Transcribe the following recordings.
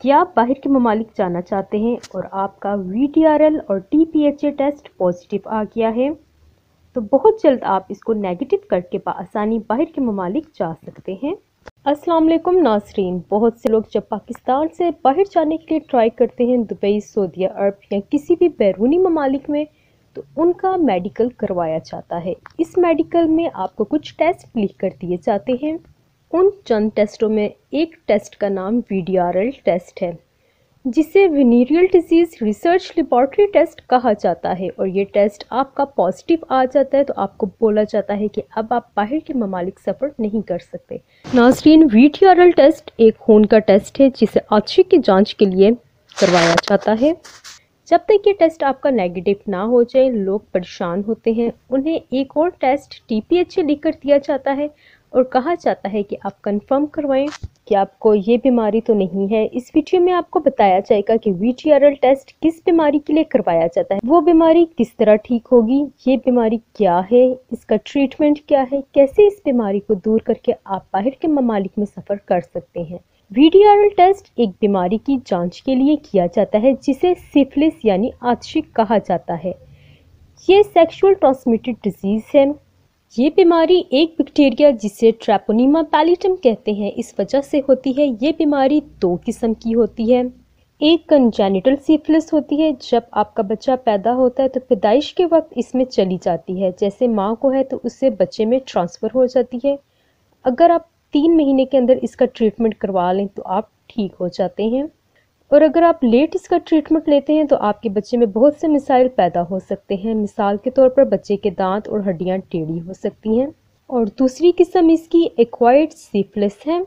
क्या आप बाहर के ममालिक जाना चाहते हैं और आपका वी और TPHA टेस्ट पॉजिटिव आ गया है? तो बहुत जल्द आप इसको नेगेटिव करके आसानी बाहर के ममालिक जा सकते हैं। अस्सलाम वालेकुम नासरीन। बहुत से लोग जब पाकिस्तान से बाहर जाने के लिए ट्राई करते हैं दुबई, सऊदी अरब या किसी भी बैरूनी ममालिक में तो उनका मेडिकल करवाया जाता है। इस मेडिकल में आपको कुछ टेस्ट लिख कर दिए जाते हैं। उन चंद टेस्टों में एक टेस्ट का नाम वीडीआरएल टेस्ट है, जिसे venereal disease research laboratory test कहा जाता है। और ये टेस्ट आपका पॉजिटिव आ जाता है तो आपको बोला जाता है कि अब आप बाहर के ममालिक सफ़र नहीं कर सकते। नाजरीन वी टेस्ट एक खून का टेस्ट है, जिसे आछी की जाँच के लिए करवाया जाता है। जब तक ये टेस्ट आपका नेगेटिव ना हो जाए, लोग परेशान होते हैं। उन्हें एक और टेस्ट टी पी एच लिखकर दिया जाता है और कहा जाता है कि आप कंफर्म करवाएँ कि आपको ये बीमारी तो नहीं है। इस वीडियो में आपको बताया जाएगा कि वी टेस्ट किस बीमारी के लिए करवाया जाता है। वो बीमारी किस तरह ठीक होगी, ये बीमारी क्या है, इसका ट्रीटमेंट क्या है, कैसे इस बीमारी को दूर करके आप बाहर के ममालिक में सफ़र कर सकते हैं। वीटीआरएल टेस्ट एक बीमारी की जाँच के लिए किया जाता है, जिसे सिफिलिस यानी आतशिक कहा जाता है। ये सेक्शुअल ट्रांसमिटेड डिज़ीज़ है। ये बीमारी एक बैक्टीरिया जिसे ट्रैपोनीमा पैलिटम कहते हैं, इस वजह से होती है। ये बीमारी दो किस्म की होती है। एक कंजेनिटल सिफिलिस होती है, जब आपका बच्चा पैदा होता है तो पैदाइश के वक्त इसमें चली जाती है। जैसे माँ को है तो उससे बच्चे में ट्रांसफ़र हो जाती है। अगर आप तीन महीने के अंदर इसका ट्रीटमेंट करवा लें तो आप ठीक हो जाते हैं। और अगर आप लेट इसका ट्रीटमेंट लेते हैं तो आपके बच्चे में बहुत से मिसाइल पैदा हो सकते हैं। मिसाल के तौर पर बच्चे के दांत और हड्डियाँ टेढ़ी हो सकती हैं। और दूसरी किस्म इसकी एक्वाइड सिफिलिस है।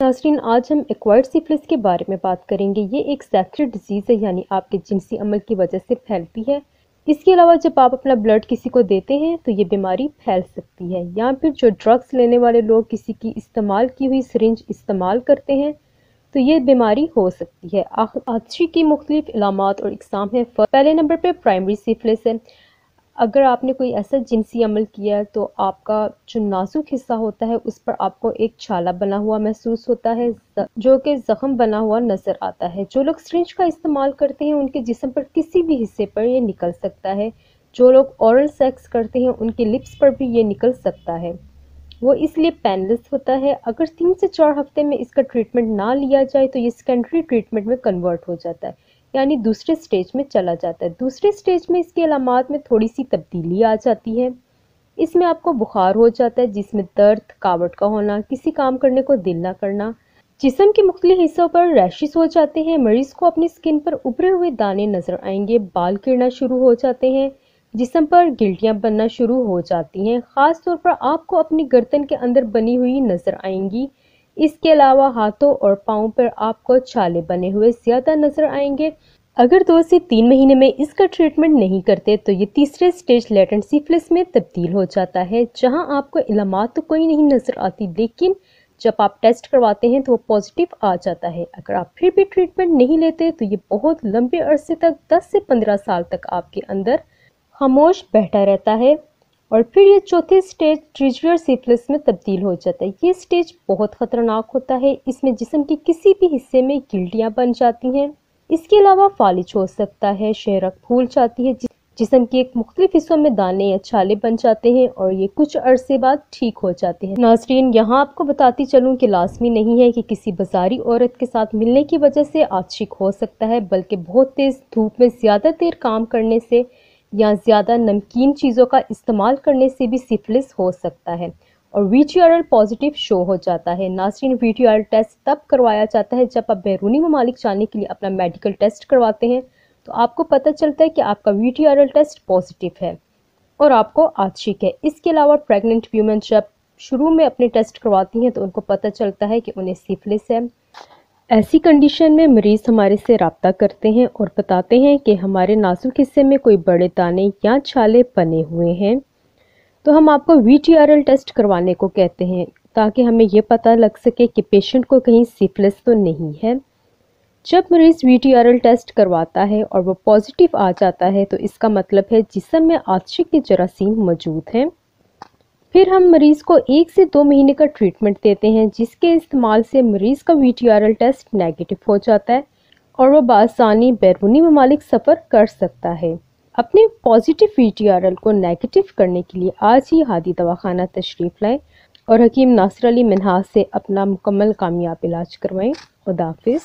नाजरीन, आज हम एक्वाइड सिफिलिस के बारे में बात करेंगे। ये एक सेक्टर डिज़ीज़ है, यानी आपके जिनसी अमल की वजह से फैलती है। इसके अलावा जब आप अपना ब्लड किसी को देते हैं तो ये बीमारी फैल सकती है। या फिर जो ड्रग्स लेने वाले लोग किसी की इस्तेमाल की हुई सरिंज इस्तेमाल करते हैं तो ये बीमारी हो सकती है। आछी की मुख्तलिफ़ इलामत और इकसाम है पहले नंबर पर प्राइमरी सिफिलिस है। अगर आपने कोई ऐसा जिनसी अमल किया तो आपका जो नाजुक हिस्सा होता है, उस पर आपको एक छाला बना हुआ महसूस होता है, जो कि ज़ख्म बना हुआ नज़र आता है। जो लोग स्ट्रिंज का इस्तेमाल करते हैं, उनके जिसम पर किसी भी हिस्से पर यह निकल सकता है। जो लोग औरल सेक्स करते हैं, उनके लिप्स पर भी ये निकल सकता है। वो इसलिए पैनलेस होता है। अगर तीन से चार हफ़्ते में इसका ट्रीटमेंट ना लिया जाए तो ये सेकेंडरी ट्रीटमेंट में कन्वर्ट हो जाता है। यानी दूसरे स्टेज में चला जाता है। दूसरे स्टेज में इसके अलामत में थोड़ी सी तब्दीली आ जाती है। इसमें आपको बुखार हो जाता है, जिसमें दर्द, कावट का होना, किसी काम करने को दिल ना करना, जिसम के मुख्तलि हिस्सों पर रैशेस हो जाते हैं, मरीज़ को अपनी स्किन पर उभरे हुए दाने नज़र आएँगे, बाल गिरना शुरू हो जाते हैं। जिसम पर गिल्टियाँ बनना शुरू हो जाती हैं। ख़ास तौर पर आपको अपनी गर्दन के अंदर बनी हुई नज़र आएँगी। इसके अलावा हाथों और पाँव पर आपको छाले बने हुए ज़्यादा नज़र आएँगे। अगर दो से तीन महीने में इसका ट्रीटमेंट नहीं करते तो ये तीसरे स्टेज लेटेंट सिफिलिस में तब्दील हो जाता है, जहाँ आपको इलामत तो कोई नहीं नज़र आती, लेकिन जब आप टेस्ट करवाते हैं तो वो पॉजिटिव आ जाता है। अगर आप फिर भी ट्रीटमेंट नहीं लेते तो ये बहुत लंबे अरसे तक 10 से 15 साल तक आपके अंदर खामोश बैठा रहता है और फिर ये चौथे स्टेज ट्रिजर सिफिलिस में तब्दील हो जाता है। ये स्टेज बहुत ख़तरनाक होता है। इसमें जिसम के किसी भी हिस्से में गिल्टियाँ बन जाती हैं। इसके अलावा फालिज हो सकता है शहरक फूल जाती है जिसम के एक मुख्तलिफ़ हिस्सों में दाने या छाले बन जाते हैं और ये कुछ अरसे बाद ठीक हो जाते हैं। नाजरीन, यहाँ आपको बताती चलूँ कि लाजमी नहीं है कि किसी बाजारी औरत के साथ मिलने की वजह से आशिक हो सकता है, बल्कि बहुत तेज़ धूप में ज़्यादा देर काम करने से या ज़्यादा नमकीन चीज़ों का इस्तेमाल करने से भी सिफिलिस हो सकता है और वी पॉजिटिव शो हो जाता है। नासरीन वी टेस्ट तब करवाया जाता है जब आप बैरूनी ममालिक जाने के लिए अपना मेडिकल टेस्ट करवाते हैं। तो आपको पता चलता है कि आपका वी टेस्ट पॉजिटिव है और आपको आशिक है। इसके अलावा प्रेग्नेंट व्यूमेन जब शुरू में अपने टेस्ट करवाती हैं तो उनको पता चलता है कि उन्हें सिफिलिस है। ऐसी कंडीशन में मरीज़ हमारे से रबता करते हैं और बताते हैं कि हमारे नाजुक हिस्से में कोई बड़े दाने या छाले बने हुए हैं। तो हम आपको वीटीआरएल टेस्ट करवाने को कहते हैं, ताकि हमें यह पता लग सके कि पेशेंट को कहीं सिफिलिस तो नहीं है। जब मरीज़ वीटीआरएल टेस्ट करवाता है और वो पॉजिटिव आ जाता है तो इसका मतलब है जिसम में आशिक के जरासीम मौजूद हैं। फिर हम मरीज़ को एक से दो महीने का ट्रीटमेंट देते हैं, जिसके इस्तेमाल से मरीज़ का वीटीआरएल टेस्ट नेगेटिव हो जाता है और वह बासानी बैरूनी ममालिक सफ़र कर सकता है। अपने पॉजिटिव वीटीआरएल को नेगेटिव करने के लिए आज ही हादी दवाखाना तशरीफ़ लाएँ और हकीम नासिर अली मिनहाज से अपना मुकम्मल कामयाब इलाज करवाएँ। खुदाफिज़